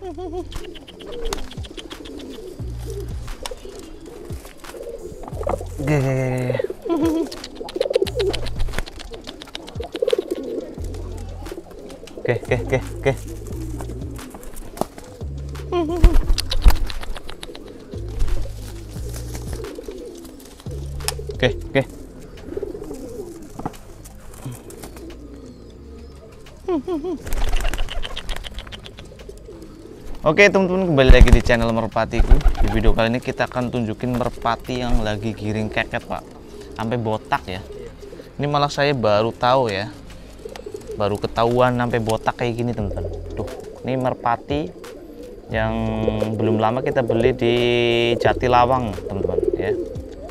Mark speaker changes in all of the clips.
Speaker 1: Oke, oke, oke, oke. Oke, Oke teman-teman kembali lagi di channel merpatiku. Di video kali ini kita akan tunjukin merpati yang lagi giring keket pak. Sampai botak ya. Ini malah saya baru tahu ya. Baru ketahuan sampai botak kayak gini teman-teman. Tuh ini merpati yang belum lama kita beli di Jatilawang teman-teman ya.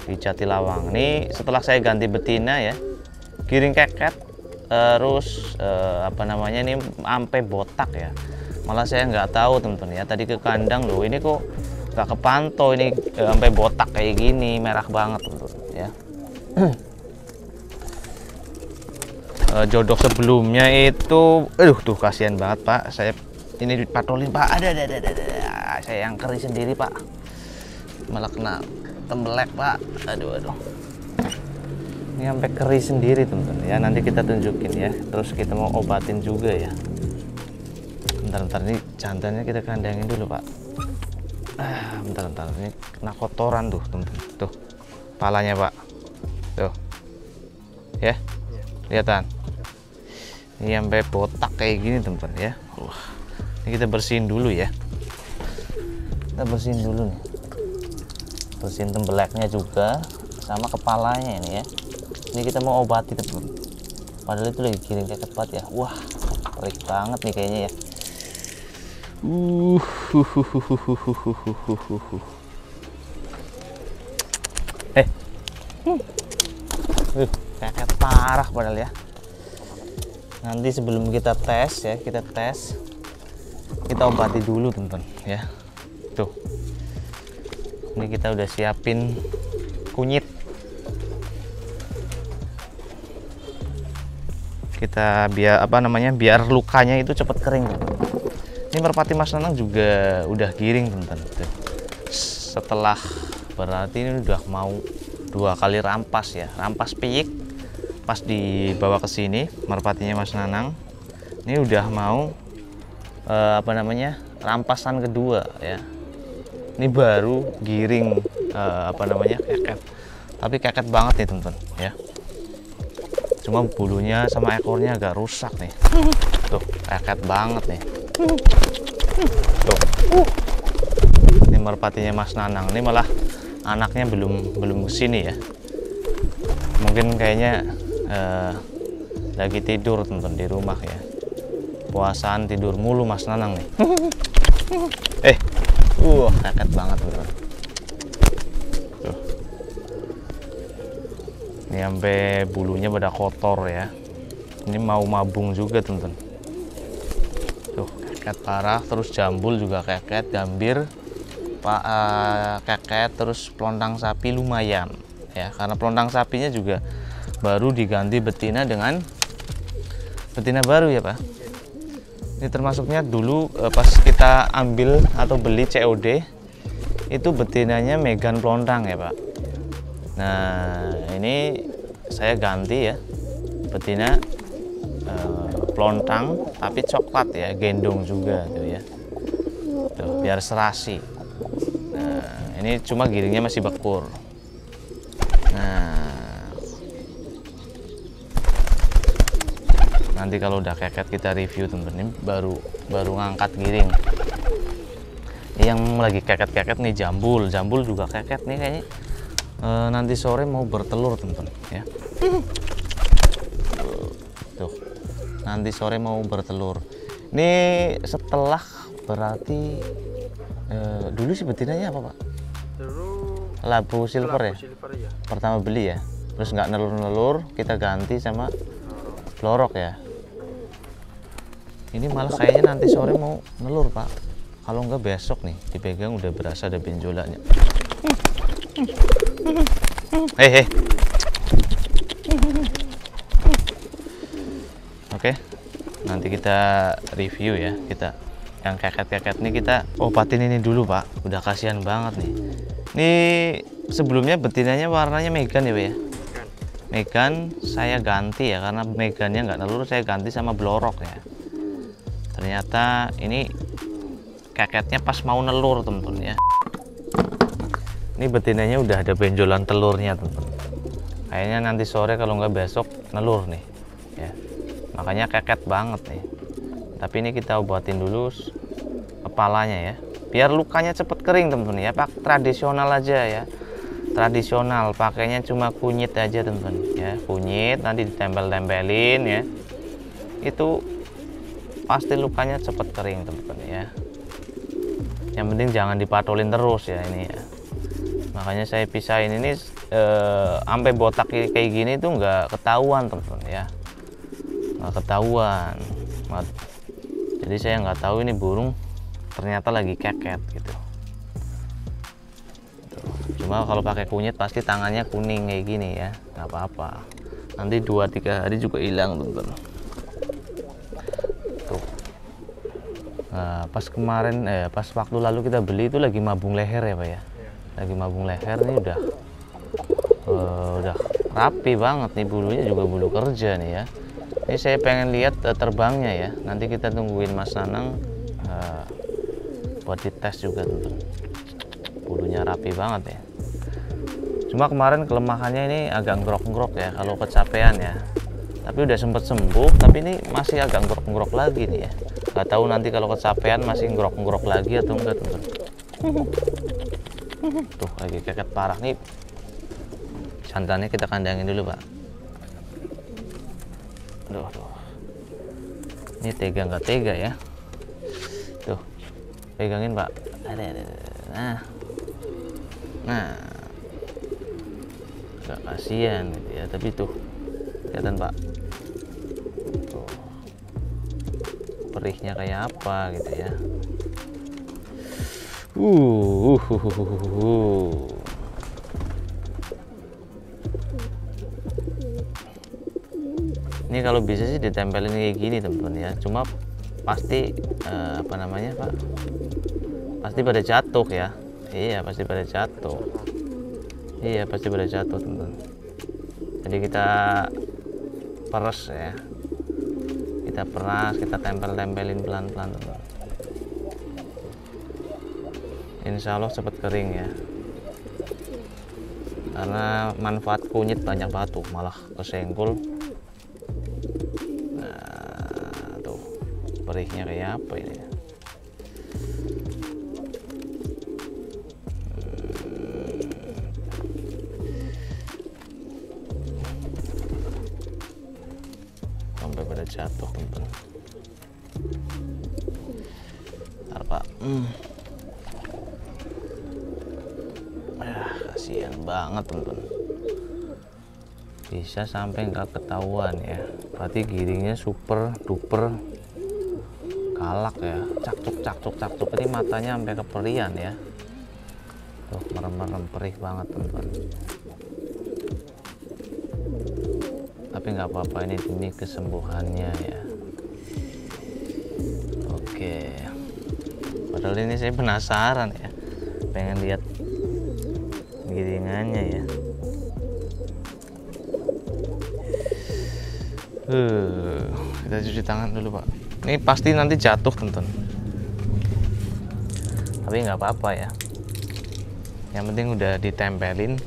Speaker 1: Di Jatilawang. Ini setelah saya ganti betina ya Giring keket Terus eh, apa namanya ini sampai botak ya malah saya nggak tahu teman-teman. Ya tadi ke kandang loh. Ini kok nggak kepantau ini eh, sampai botak kayak gini. Merah banget teman-teman. Ya. Eh, jodoh sebelumnya itu aduh tuh kasihan banget pak. Saya ini patrolin pak. Ada ada ada ada, ada. saya yang keri sendiri pak. Malah kena tembelek pak. Aduh aduh. Ini sampai keri sendiri teman-teman. Ya nanti kita tunjukin ya. Terus kita mau obatin juga ya bentar bentar ini jantannya kita kandangin dulu pak. Ah bentar bentar ini kena kotoran tuh teman-teman. Tuh palanya pak. Tuh. Ya? Kelihatan ini sampai botak kayak gini teman-teman ya. Wah ini kita bersihin dulu ya. Kita bersihin dulu nih. Bersihin tembelaknya juga sama kepalanya ini ya. Ini kita mau obati teman padahal itu lagi giring kayak cepat ya. Wah perik banget nih kayaknya ya Uh, eh, uh, kayak parah padahal ya. Nanti sebelum kita tes ya, kita tes, kita obati dulu teman-teman ya. Tuh, ini kita udah siapin kunyit. Kita biar apa namanya, biar lukanya itu cepat kering. Ini merpati Mas Nanang juga udah giring teman-teman. Setelah berarti ini udah mau dua kali rampas ya, rampas piyik pas dibawa ke sini merpatinya Mas Nanang. Ini udah mau eh, apa namanya rampasan kedua ya. Ini baru giring eh, apa namanya keket, tapi keket banget nih teman-teman ya. Cuma bulunya sama ekornya agak rusak nih. Tuh keket banget nih. Tuh. Ini merpatinya Mas Nanang. Ini malah anaknya belum belum ke sini ya. Mungkin kayaknya eh, lagi tidur teman di rumah ya. Puasaan tidur mulu Mas Nanang nih. eh, uh, kaget banget teman. Tuh. Ini sampai bulunya pada kotor ya. Ini mau mabung juga teman-teman keket parah terus jambul juga keket gambir pak uh, keket terus pelontang sapi lumayan ya. Karena pelontang sapinya juga baru diganti betina dengan betina baru ya pak. Ini termasuknya dulu uh, pas kita ambil atau beli COD itu betinanya Megan pelontang ya pak. Nah ini saya ganti ya betina uh, pelontang tapi coklat ya gendong juga tuh ya. Tuh biar serasi. Nah ini cuma giringnya masih bekur. Nah nanti kalau udah keket kita review temen-temen baru baru ngangkat giring. Yang lagi keket-keket nih jambul. Jambul juga keket nih kayaknya. E, nanti sore mau bertelur temen-temen ya nanti sore mau bertelur. Ini setelah berarti eh, dulu sih betinanya apa pak?
Speaker 2: Terus
Speaker 1: labu silver ya?
Speaker 2: labu silver ya.
Speaker 1: pertama beli ya? Terus nggak nelur-nelur kita ganti sama lorok ya? Ini malah kayaknya nanti sore mau nelur pak. Kalau nggak besok nih dipegang udah berasa ada benjolannya hehe oke nanti kita review ya kita yang keket-keket ini kita obatin ini dulu pak. Udah kasihan banget nih. Ini sebelumnya betinanya warnanya megan ya pak ya? Megan saya ganti ya karena megannya nggak telur saya ganti sama blorok ya. Ternyata ini keketnya pas mau nelur temen-temen ya. Ini betinanya udah ada benjolan telurnya temen-temen kayaknya nanti sore kalau nggak besok nelur nih makanya keket banget nih. Tapi ini kita obatin dulu kepalanya ya. Biar lukanya cepet kering temen-temen ya. Pak tradisional aja ya. Tradisional pakainya cuma kunyit aja temen-temen ya. Kunyit nanti ditempel-tempelin ya. Itu pasti lukanya cepet kering temen-temen ya. Yang penting jangan dipatolin terus ya ini ya. Makanya saya pisahin ini eh, sampai botak kayak gini tuh nggak ketahuan teman-teman ya nggak ketahuan. Jadi saya nggak tahu ini burung ternyata lagi keket gitu. Cuma kalau pakai kunyit pasti tangannya kuning kayak gini ya. Nggak apa-apa. Nanti 2-3 hari juga hilang tuh. Nah, pas kemarin eh pas waktu lalu kita beli itu lagi mabung leher ya pak ya? Lagi mabung leher nih udah. Eh, udah rapi banget nih bulunya juga bulu kerja nih ya ini saya pengen lihat eh, terbangnya ya. Nanti kita tungguin Mas Nanang eh, buat dites juga teman bulunya rapi banget ya. Cuma kemarin kelemahannya ini agak ngerok-ngerok ya kalau kecapean ya. Tapi udah sempet sembuh tapi ini masih agak ngerok-ngerok lagi nih ya. Nggak tahu nanti kalau kecapean masih ngerok-ngerok lagi atau enggak teman tuh lagi keket parah nih. Santannya kita kandangin dulu pak Aduh, aduh. ini tega nggak tega ya? Tuh pegangin pak. Ada ada nah. Nah. Nggak kasihan gitu ya tapi tuh kelihatan pak. Tuh. Perihnya kayak apa gitu ya? Uh, uh, uh, uh, uh, uh. Ini kalau bisa sih ditempelin kayak gini teman-teman ya. Cuma pasti eh, apa namanya pak? Pasti pada jatuh ya. Iya pasti pada jatuh. Iya pasti pada jatuh teman-teman. Jadi kita peres ya. Kita peras kita tempel-tempelin pelan-pelan teman Insya Allah cepat kering ya. Karena manfaat kunyit banyak batu malah kesenggol apa ini? Sampai pada jatuh teman apa? Hmm. ah banget teman bisa sampai nggak ketahuan ya. Berarti giringnya super duper galak ya. Cakcuk cakcuk cakcuk ini matanya sampai keperian ya. Tuh merem-merem perih banget teman-teman. Tapi nggak apa-apa ini demi kesembuhannya ya. Oke. Padahal ini saya penasaran ya. Pengen lihat giringannya ya. Uh, kita cuci tangan dulu pak ini pasti nanti jatuh teman tapi nggak apa-apa ya. Yang penting udah ditempelin.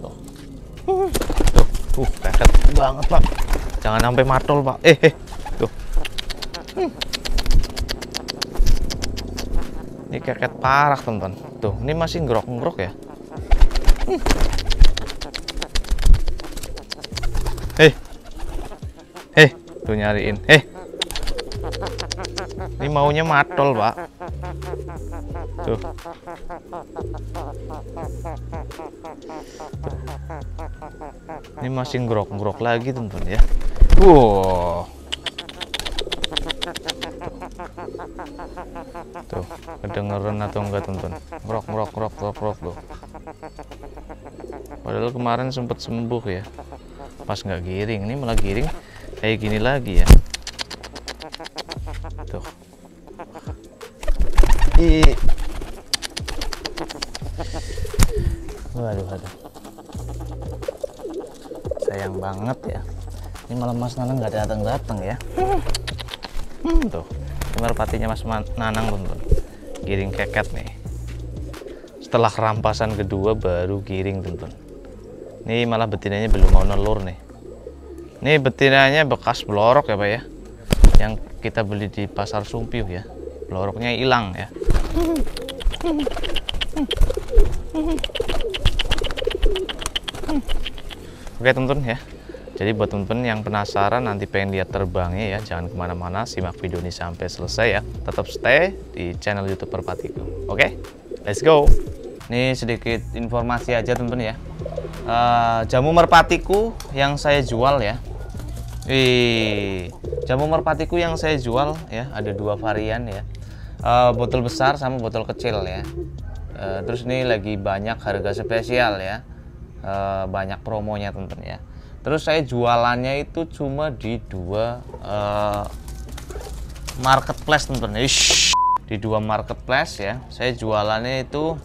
Speaker 1: Tuh. Tuh uh keket banget pak. Jangan sampai matol pak. Eh eh. Tuh. Hmm. ini keket parah teman tuh ini masih ngerok-ngerok ya? Hmm. Tuh nyariin. Hei. Ini maunya matol, Pak. Tuh. Ini masih ngerok-ngerok lagi, teman-teman ya. Wow. Tuh, kedengeran atau enggak, teman-teman? Ngerok, ngerok, ngerok, ngerok, ngerok tuh. Padahal kemarin sempat sembuh ya pas nggak giring ini malah giring kayak gini lagi ya. Tuh. I waduh waduh. Sayang banget ya. Ini malam mas nanang nggak datang datang ya. Hmm, tuh. Ini merpatinya mas nanang teman giring keket nih. Setelah rampasan kedua baru giring teman ini malah betinanya belum mau nelur nih. Ini betinanya bekas blorok ya Pak ya. Yang kita beli di pasar Sumpiuh ya. Bloroknya hilang ya. Oke teman-teman ya. Jadi buat teman-teman yang penasaran nanti pengen lihat terbangnya ya, jangan ke mana-mana, simak video ini sampai selesai ya. Tetap stay di channel YouTube Perpatiku. Oke, let's go. Ini sedikit informasi aja teman-teman ya. Eh, jamu merpatiku yang saya jual ya. Wih, jamu merpatiku yang saya jual ya, ada dua varian ya. Eh, botol besar sama botol kecil ya. Eh, terus ini lagi banyak harga spesial ya. Eh, banyak promonya teman-teman ya. Terus saya jualannya itu cuma di dua eh, marketplace teman-teman. Ish. Di dua marketplace ya. Saya jualannya itu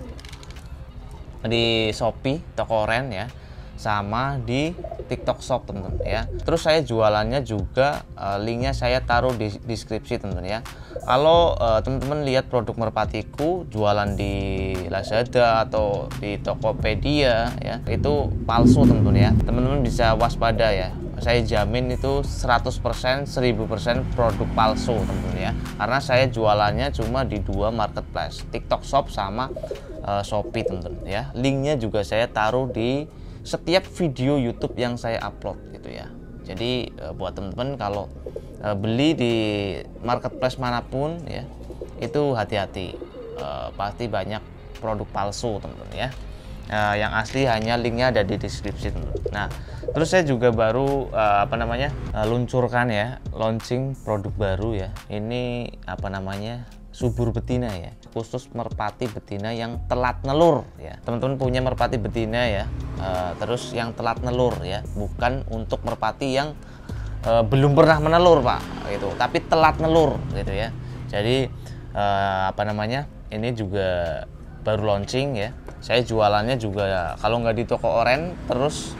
Speaker 1: di Shopee, toko oren ya, sama di TikTok Shop teman-teman ya. Terus saya jualannya juga eh, linknya saya taruh di deskripsi teman-teman ya. Kalau eh, teman-teman lihat produk merpatiku jualan di Lazada atau di Tokopedia ya, itu palsu teman-teman ya. Teman-teman bisa waspada ya. Saya jamin itu 100% 1000% produk palsu teman-teman ya. Karena saya jualannya cuma di dua marketplace, TikTok Shop sama eh, Shopee teman-teman ya. Linknya juga saya taruh di setiap video YouTube yang saya upload gitu ya. Jadi eh, buat teman-teman kalau eh, beli di marketplace mana pun ya, itu hati-hati. Eh, pasti banyak produk palsu teman-teman ya. Eh, yang asli hanya linknya ada di deskripsi teman-teman. Nah, terus saya juga baru apa namanya luncurkan ya, launching produk baru ya. Ini apa namanya subur betina ya khusus merpati betina yang telat nelur ya. Teman-teman punya merpati betina ya eh, terus yang telat nelur ya bukan untuk merpati yang eh, belum pernah menelur pak gitu. Tapi telat nelur gitu ya. Jadi eh, apa namanya ini juga baru launching ya. Saya jualannya juga kalau nggak di toko oren terus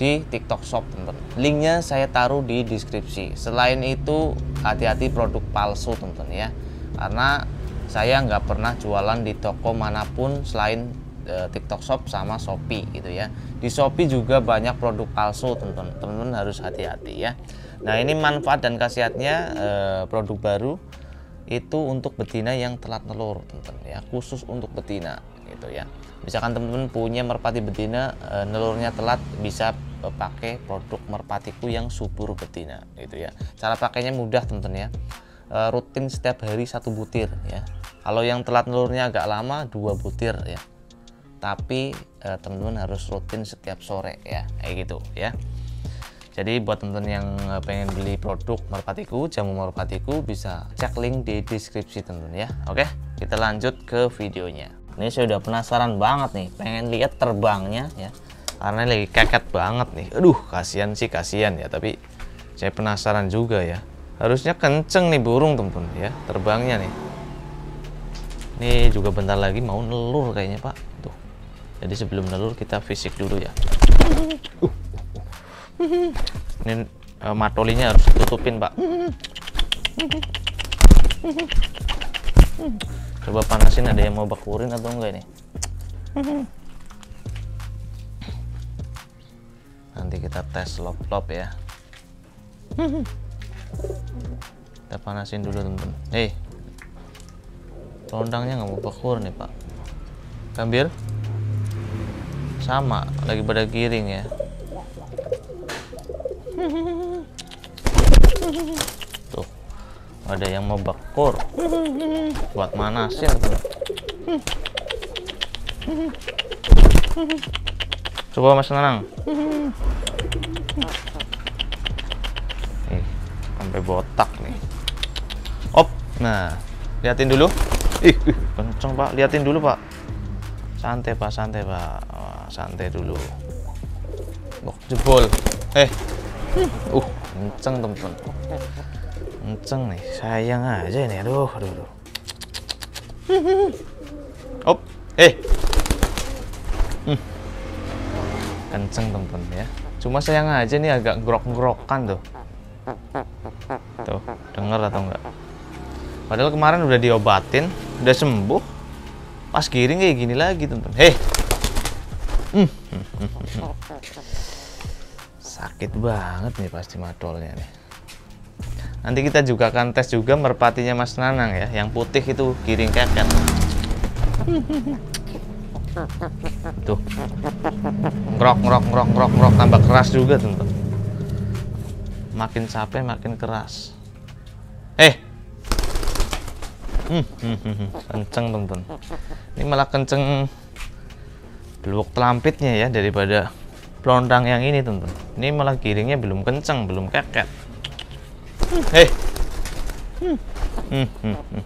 Speaker 1: di TikTok Shop teman-teman. Linknya saya taruh di deskripsi. Selain itu hati-hati produk palsu teman-teman ya karena saya nggak pernah jualan di toko mana pun selain e, TikTok Shop sama Shopee gitu ya. Di Shopee juga banyak produk palsu teman-teman. Harus hati-hati ya. Nah ini manfaat dan khasiatnya e, produk baru itu untuk betina yang telat nelur teman-teman ya khusus untuk betina gitu ya misalkan teman-teman punya merpati betina e, nelurnya telat bisa pakai produk merpatiku yang subur betina gitu ya cara pakainya mudah teman-teman ya e, rutin setiap hari satu butir ya. Kalau yang telat nelurnya agak lama dua butir ya. Tapi e, teman-teman harus rutin setiap sore ya, kayak gitu ya. Jadi buat teman-teman yang e, pengen beli produk merpatiku, jamu merpatiku bisa cek link di deskripsi teman-teman ya. Oke, kita lanjut ke videonya. Ini saya udah penasaran banget nih, pengen lihat terbangnya ya. Karena lagi keket banget nih. Aduh, kasihan sih kasihan ya, tapi saya penasaran juga ya harusnya kenceng nih burung teman-teman ya terbangnya nih. Ini juga bentar lagi mau nelur kayaknya pak. Tuh. Jadi sebelum nelur kita fisik dulu ya. Ini uh, matolinya harus tutupin pak. Coba panasin ada yang mau bakurin atau enggak ini? Nanti kita tes lop-lop ya kita panasin dulu teman-teman. Hei rondangnya nggak mau bakur nih pak. Gambir sama lagi pada giring ya. Tuh ada yang mau bakur buat manasin coba mas sampai botak nih. Op, nah, liatin dulu. Ih, kenceng pak, liatin dulu pak. Santai pak, santai pak, Wah, santai dulu. Oh, jebol. Eh, uh, kenceng teman-teman. Kenceng nih, sayang aja ini. Aduh, aduh, aduh. Op, eh. Hmm. Kenceng teman ya. Cuma sayang aja nih agak grok-grokan tuh. Tuh, denger atau enggak? Padahal kemarin udah diobatin, udah sembuh. Pas giring kayak gini lagi teman. Heh. Hmm. Sakit banget nih pasti madolnya nih. Nanti kita juga akan tes juga merpatinya Mas Nanang ya. Yang putih itu giring keket. Tuh. Ngerok, ngerok, ngerok, ngerok, ngerok. Tambah keras juga teman. Makin capek makin keras. Eh. Hmm, hmm, hmm, hmm. kenceng teman. Ini malah kenceng beluk telampitnya ya daripada pelontang yang ini teman. Ini malah giringnya belum kenceng, belum keket. Hei. Hmm. Hmm, hmm, hmm.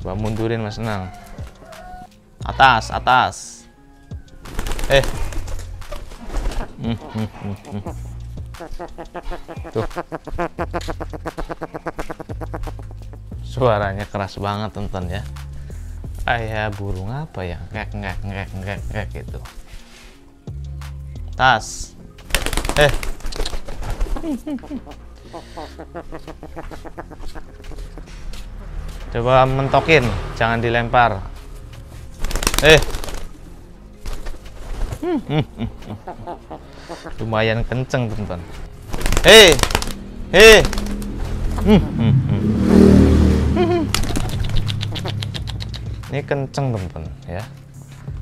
Speaker 1: Coba mundurin Mas Senang. Atas, atas. Eh. Hmm, hmm, hmm, hmm. Tuh. Suaranya keras banget teman ya. Kayak burung apa ya? Ngek ngek ngek ngek ngek gitu. Tas. Eh. Coba mentokin, jangan dilempar. Eh. Lumayan kenceng, teman. Hei. Hei. Ini kenceng, teman, ya.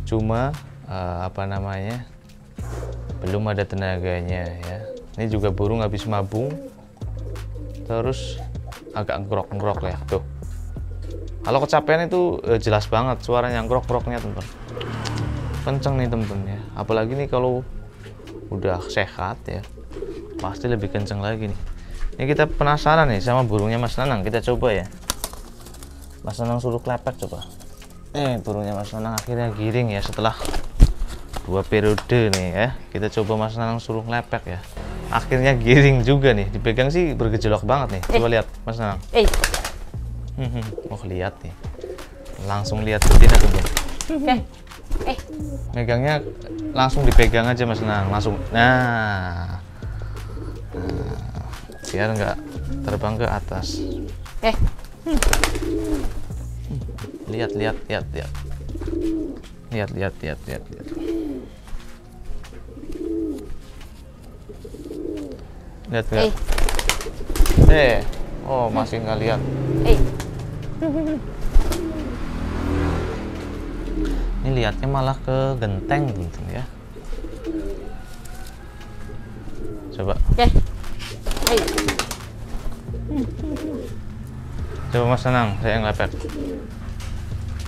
Speaker 1: Cuma eh, apa namanya? Belum ada tenaganya, ya. Ini juga burung habis mabung. Terus agak ngerok-ngerok ya, tuh. Kalau kecapean itu eh, jelas banget suaranya ngerok-ngeroknya, teman. Kenceng nih, teman ya. Apalagi nih kalau udah sehat ya. Pasti lebih kenceng lagi nih. Ini kita penasaran nih sama burungnya Mas Nanang. Kita coba ya. Mas Nanang suruh klepek coba. Eh, burungnya Mas Nanang akhirnya giring ya setelah dua periode nih ya. Kita coba Mas Nanang suruh klepek ya. Akhirnya giring juga nih. Dipegang sih bergejolak banget nih. Coba lihat Mas Nanang.
Speaker 3: Eh,
Speaker 1: Hmm, oh lihat nih. Langsung lihat betina tuh,
Speaker 3: eh, eh,
Speaker 1: Megangnya langsung dipegang aja Mas Nanang, langsung. Nah. Nah, biar nggak terbang ke atas.
Speaker 3: eh.
Speaker 1: Lihat, lihat, lihat, lihat. Lihat, lihat, lihat, lihat, lihat. Lihat, lihat.
Speaker 3: Eh,
Speaker 1: Eh, oh masih nggak lihat.
Speaker 3: eh.
Speaker 1: Ini lihatnya malah ke genteng gitu ya. Coba,
Speaker 3: Eh. Eh.
Speaker 1: coba Mas tenang, saya ngelepek.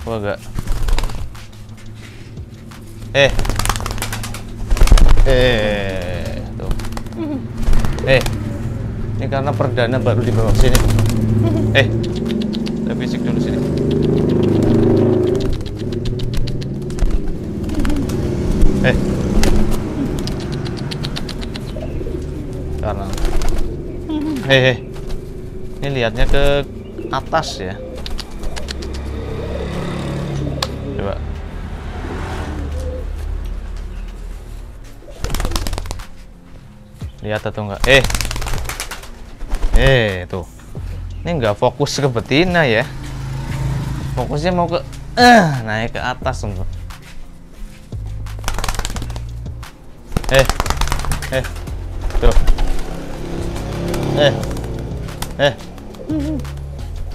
Speaker 1: Coba gak? Eh, eh, tuh. Eh, ini karena perdana baru di bawah sini. Eh, kita bisik dulu sini. Eh. Karena. Eh, eh. Ini lihatnya ke atas ya. Coba. Lihat atau enggak? Eh. Eh, tuh. Ini nggak fokus ke betina ya. Fokusnya mau ke eh naik ke atas teman. Eh. Eh. Tuh. Eh. Eh.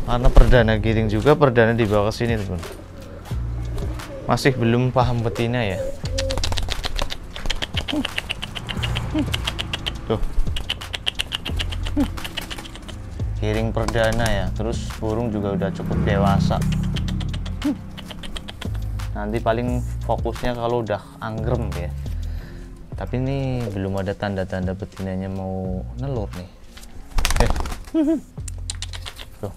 Speaker 1: Karena perdana giring juga perdana dibawa ke sini, teman. Masih belum paham betina ya. Tuh. Giring perdana ya. Terus burung juga udah cukup dewasa. Nanti paling fokusnya kalau udah anggrem ya. Tapi ini belum ada tanda-tanda betinanya mau nelur nih. Tuh.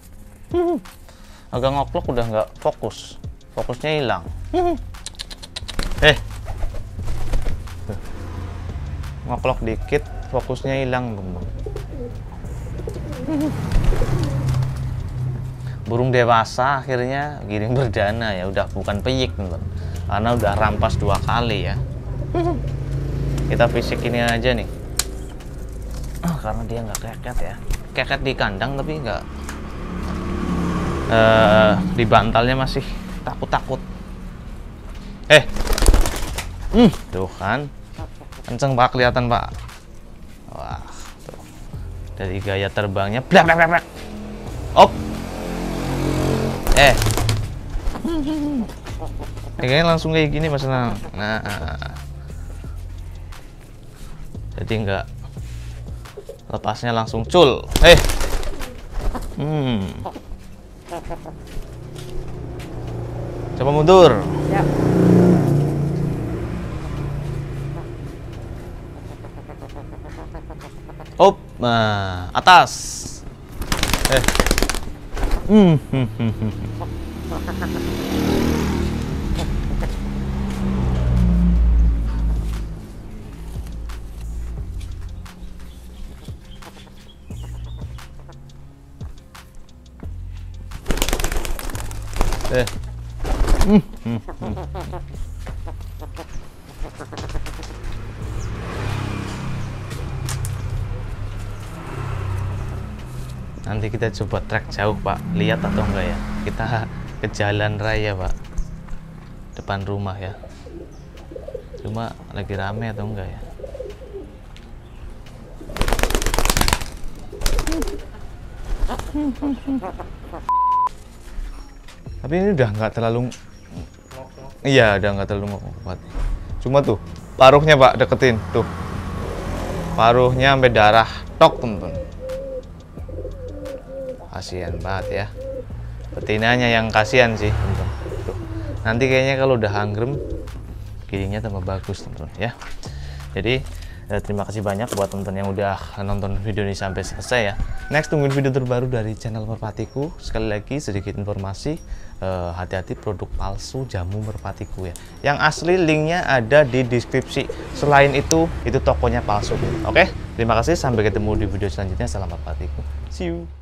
Speaker 1: Agak ngoplok udah nggak fokus. Fokusnya hilang. Eh. Tuh. Ngoplok dikit, fokusnya hilang, Bung. burung dewasa akhirnya giring berdana ya udah bukan peyik teman karena udah rampas dua kali ya kita fisik ini aja nih Ah, karena dia nggak keket ya keket di kandang tapi nggak eh di bantalnya masih takut-takut. Eh hmm, tuh kan. Kenceng pak. Kelihatan pak. Wah tuh. Dari gaya terbangnya blak blak blak op. Eh. Kayaknya langsung kayak gini mas Nang. Nah, jadi nggak lepasnya langsung cul. Eh, hmm. Coba mundur.
Speaker 3: Ya.
Speaker 1: Op, nah, atas. Eh. Hmm, Kita coba trek jauh pak, lihat atau enggak ya? Kita ke jalan raya pak, depan rumah ya. Cuma lagi rame atau enggak ya? Tapi ini udah nggak terlalu, iya udah nggak terlalu kuat. Cuma tuh paruhnya pak deketin tuh, paruhnya sampai darah tok temen-temen kasihan banget ya. Betinanya yang kasihan sih teman-teman. Nanti kayaknya kalau udah hangrem giringnya tambah bagus teman-teman ya. Jadi eh, terima kasih banyak buat teman-teman yang udah nonton video ini sampai selesai ya. Next tungguin video terbaru dari channel merpatiku. Sekali lagi sedikit informasi eh, hati-hati produk palsu jamu merpatiku ya. Yang asli linknya ada di deskripsi. Selain itu itu tokonya palsu. Oke? Terima kasih sampai ketemu di video selanjutnya. Salam merpatiku. See you